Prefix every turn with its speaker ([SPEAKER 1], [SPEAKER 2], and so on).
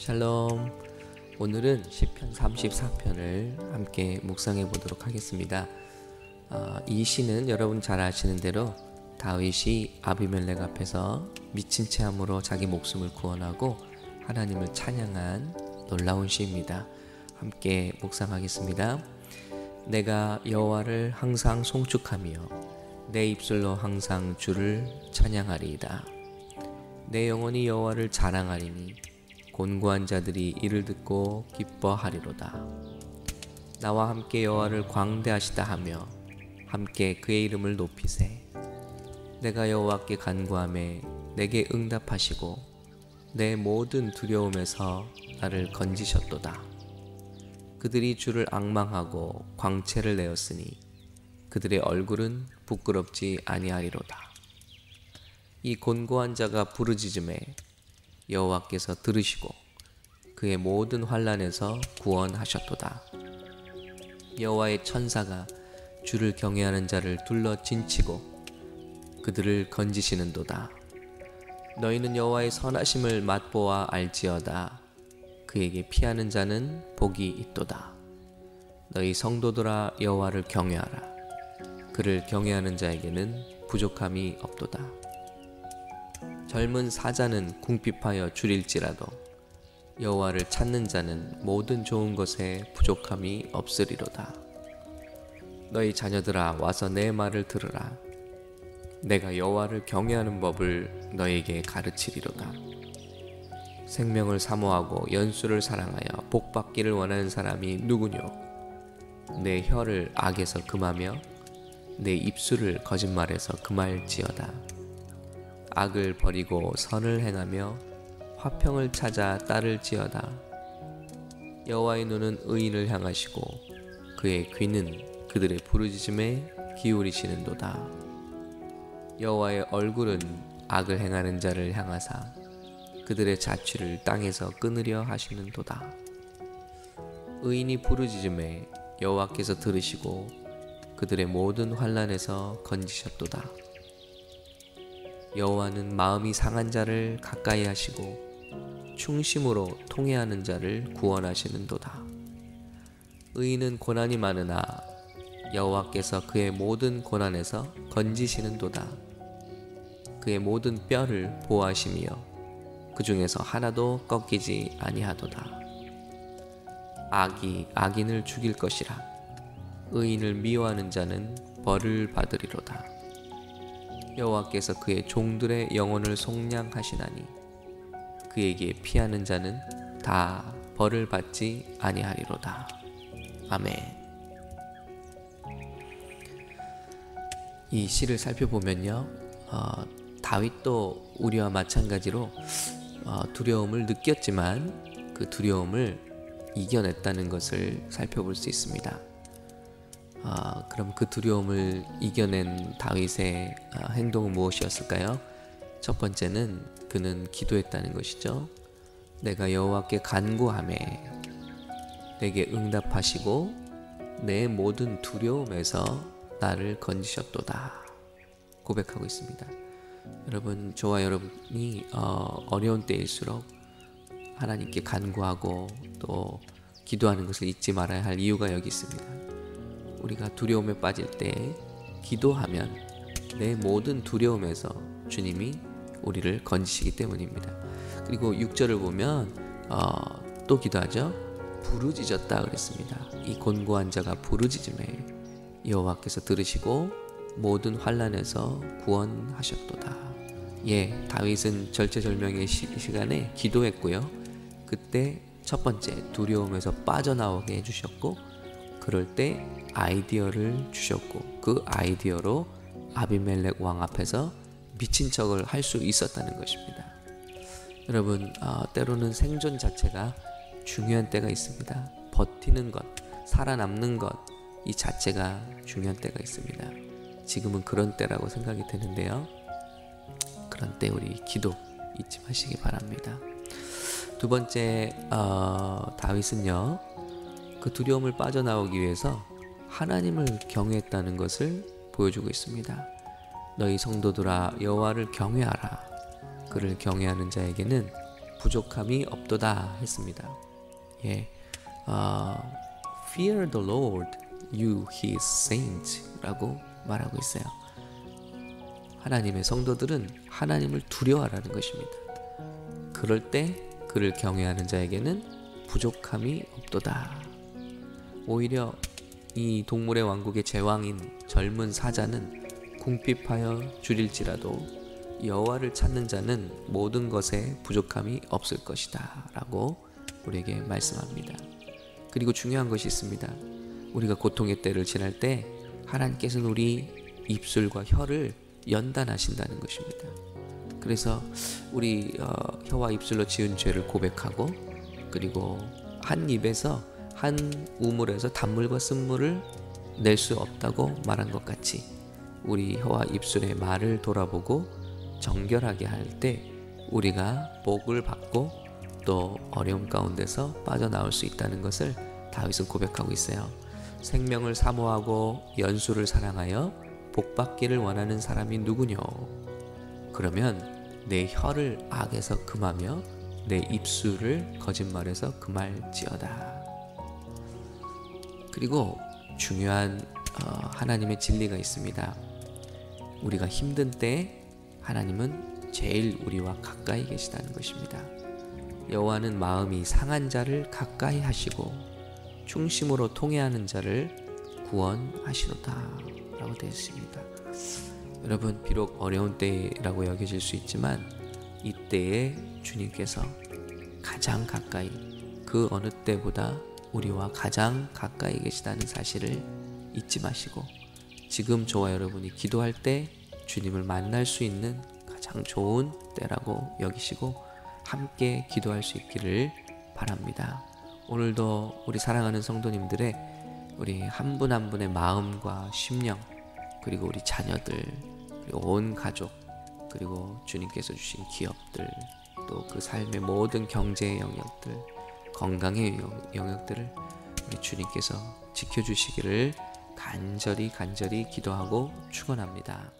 [SPEAKER 1] 샬롬. 오늘은 시편 34편을 함께 묵상해 보도록 하겠습니다. 어, 이 시는 여러분 잘 아시는 대로 다윗이 아비멜렉 앞에서 미친 체함으로 자기 목숨을 구원하고 하나님을 찬양한 놀라운 시입니다. 함께 묵상하겠습니다. 내가 여호와를 항상 송축하며 내 입술로 항상 주를 찬양하리이다. 내 영혼이 여호와를 자랑하리니 곤고한 자들이 이를 듣고 기뻐하리로다. 나와 함께 여호와를 광대하시다 하며 함께 그의 이름을 높이세. 내가 여호와께 간구함에 내게 응답하시고 내 모든 두려움에서 나를 건지셨도다. 그들이 주를 악망하고 광채를 내었으니 그들의 얼굴은 부끄럽지 아니하리로다. 이 곤고한 자가 부르짖음에 여호와께서 들으시고 그의 모든 환란에서 구원하셨도다. 여호와의 천사가 주를 경외하는 자를 둘러 진치고 그들을 건지시는도다. 너희는 여호와의 선하심을 맛보아 알지어다. 그에게 피하는 자는 복이 있도다. 너희 성도들아 여호와를 경외하라. 그를 경외하는 자에게는 부족함이 없도다. 젊은 사자는 궁핍하여 줄일지라도 여호와를 찾는 자는 모든 좋은 것에 부족함이 없으리로다. 너희 자녀들아 와서 내 말을 들으라. 내가 여호와를 경외하는 법을 너에게 가르치리로다. 생명을 사모하고 연수를 사랑하여 복 받기를 원하는 사람이 누구뇨? 내 혀를 악에서 금하며 내 입술을 거짓말에서 금할지어다. 악을 버리고 선을 행하며 화평을 찾아 따를지어다. 여호와의 눈은 의인을 향하시고 그의 귀는 그들의 부르짖음에 기울이시는도다. 여호와의 얼굴은 악을 행하는 자를 향하사 그들의 자취를 땅에서 끊으려 하시는도다. 의인이 부르짖음에 여호와께서 들으시고 그들의 모든 환란에서 건지셨도다. 여호와는 마음이 상한 자를 가까이 하시고 충심으로 통해하는 자를 구원하시는도다. 의인은 고난이 많으나 여호와께서 그의 모든 고난에서 건지시는도다. 그의 모든 뼈를 보호하시며 그 중에서 하나도 꺾이지 아니하도다. 악이 악인을 죽일 것이라 의인을 미워하는 자는 벌을 받으리로다. 여호와께서 그의 종들의 영혼을 속량하시나니 그에게 피하는 자는 다 벌을 받지 아니하리로다. 아멘. 이 시를 살펴보면요, 어, 다윗도 우리와 마찬가지로 어, 두려움을 느꼈지만 그 두려움을 이겨냈다는 것을 살펴볼 수 있습니다. 아, 그럼 그 두려움을 이겨낸 다윗의 아, 행동은 무엇이었을까요? 첫 번째는 그는 기도했다는 것이죠. 내가 여호와께 간구함에 내게 응답하시고 내 모든 두려움에서 나를 건지셨도다 고백하고 있습니다. 여러분 저와 여러분이 어, 어려운 때일수록 하나님께 간구하고 또 기도하는 것을 잊지 말아야 할 이유가 여기 있습니다. 우리가 두려움에 빠질 때 기도하면 내 모든 두려움에서 주님이 우리를 건지시기 때문입니다. 그리고 6절을 보면 어, 또 기도하죠. 부르짖었다 그랬습니다. 이 곤고한 자가 부르짖음에 여호와께서 들으시고 모든 환란에서 구원하셨도다. 예, 다윗은 절체절명의 시, 시간에 기도했고요. 그때 첫 번째 두려움에서 빠져나오게 해주셨고 그럴 때 아이디어를 주셨고 그 아이디어로 아비멜렉 왕 앞에서 미친 척을 할 수 있었다는 것입니다. 여러분 어, 때로는 생존 자체가 중요한 때가 있습니다. 버티는 것, 살아남는 것, 이 자체가 중요한 때가 있습니다. 지금은 그런 때라고 생각이 되는데요. 그런 때 우리 기도 잊지 마시기 바랍니다. 두 번째 어, 다윗은요 그 두려움을 빠져나오기 위해서 하나님을 경외했다는 것을 보여주고 있습니다. 너희 성도들아 여호와를 경외하라. 그를 경외하는 자에게는 부족함이 없도다 했습니다. 예, 어, Fear the Lord, you His saints.라고 말하고 있어요. 하나님의 성도들은 하나님을 두려워하라는 것입니다. 그럴 때 그를 경외하는 자에게는 부족함이 없도다. 오히려 이 동물의 왕국의 제왕인 젊은 사자는 궁핍하여 줄일지라도 여호와를 찾는 자는 모든 것에 부족함이 없을 것이다라고 우리에게 말씀합니다. 그리고 중요한 것이 있습니다. 우리가 고통의 때를 지날 때 하나님께서는 우리 입술과 혀를 연단하신다는 것입니다. 그래서 우리 어, 혀와 입술로 지은 죄를 고백하고 그리고 한 입에서 한 우물에서 단물과 쓴물을 낼 수 없다고 말한 것 같이 우리 혀와 입술의 말을 돌아보고 정결하게 할 때 우리가 복을 받고 또 어려움 가운데서 빠져나올 수 있다는 것을 다윗은 고백하고 있어요. 생명을 사모하고 연수를 사랑하여 복받기를 원하는 사람이 누구뇨? 그러면 내 혀를 악에서 금하며 내 입술을 거짓말에서 금할지어다. 그리고 중요한 어, 하나님의 진리가 있습니다. 우리가 힘든 때 하나님은 제일 우리와 가까이 계시다는 것입니다. 여호와는 마음이 상한 자를 가까이 하시고 중심으로 통해하는 자를 구원하시노다라고 되어 있습니다. 여러분 비록 어려운 때라고 여겨질 수 있지만 이때에 주님께서 가장 가까이 그 어느 때보다 우리와 가장 가까이 계시다는 사실을 잊지 마시고 지금 저와 여러분이 기도할 때 주님을 만날 수 있는 가장 좋은 때라고 여기시고 함께 기도할 수 있기를 바랍니다. 오늘도 우리 사랑하는 성도님들의 우리 한 분 한 분의 마음과 심령 그리고 우리 자녀들 그리고 온 가족 그리고 주님께서 주신 기업들 또 그 삶의 모든 경제의 영역들 건강의 영역들을 우리 주님께서 지켜주시기를 간절히 간절히 기도하고 축원합니다.